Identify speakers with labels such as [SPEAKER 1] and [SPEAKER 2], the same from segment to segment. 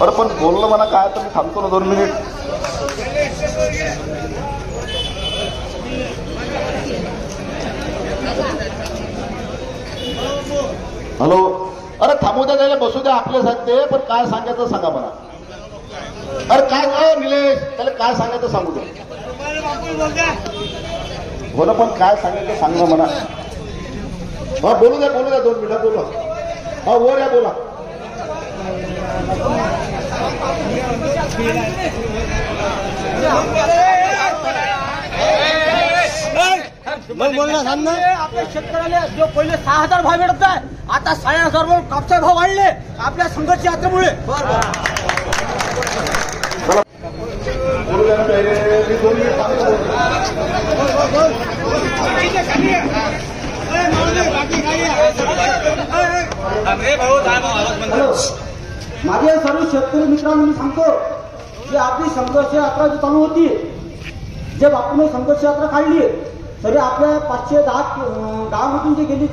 [SPEAKER 1] बरं पण बोललं म्हणा काय तर मी थांबतो ना दोन मिनिट. हॅलो? अरे थांबू द्या त्याला बसू द्या आपले सांगते पण काय सांगायचं सांगा मला. अरे काय काय निलेश त्याला काय सांगायचं सांगू द्या. हो ना पण काय सांगायचं सांग म्हणा. हा बोलू द्या बोलू द्या दोन मिनिटं बोला. हा वर या बोला.
[SPEAKER 2] मग बोलणार सांग ना आपल्या शेतकऱ्याला जो पहिले सहा हजार भाव मिळत आहे आता साडे हजार रुपये कापसाचे भाव वाढले आपल्या संघर्ष यात्रेमुळे
[SPEAKER 1] बोलू द्या ना पहिले. मी दोन मिनिट थांबतो.
[SPEAKER 2] हॅलो माझे सर्व शेतकरी मित्रांनो मी सांगतो जे आपली संघर्ष यात्रा जी चालू होती जे बापूने संघर्ष यात्रा काढली तरी आपल्या पाचशे दहा गावामधून जे गेली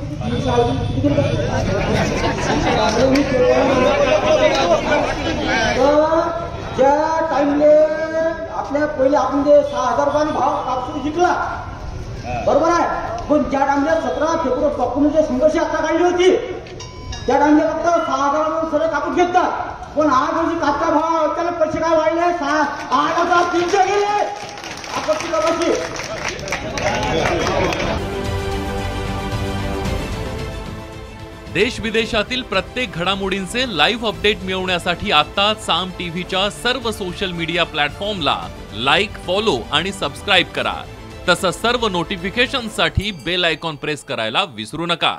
[SPEAKER 2] तर ज्या टाइमले आपल्या पहिले आपण जे सहा हजार रुपयाने भाव कापूस जिंकला बरोबर आहे? पण ज्या टाइमला सतरा फेब्रुवारी बापूने जे संघर्ष यात्रा काढली होती त्या टाइमला फक्त सहा हजार सगळे कापूस घेतात पण आज रोजी कापचा भाव त्याला पैसे काय वाढले? सहा आठ हजार तीनशे गेले. आपत्ती कपाशी
[SPEAKER 3] देश विदेशातील प्रत्येक घडामोडींचे लाईव्ह अपडेट मिळवण्यासाठी आता साम टीव्हीच्या सर्व सोशल मीडिया प्लॅटफॉर्मला लाईक फॉलो आणि सबस्क्राईब करा. तसंच सर्व नोटिफिकेशनसाठी बेल आयकॉन प्रेस करायला विसरू नका.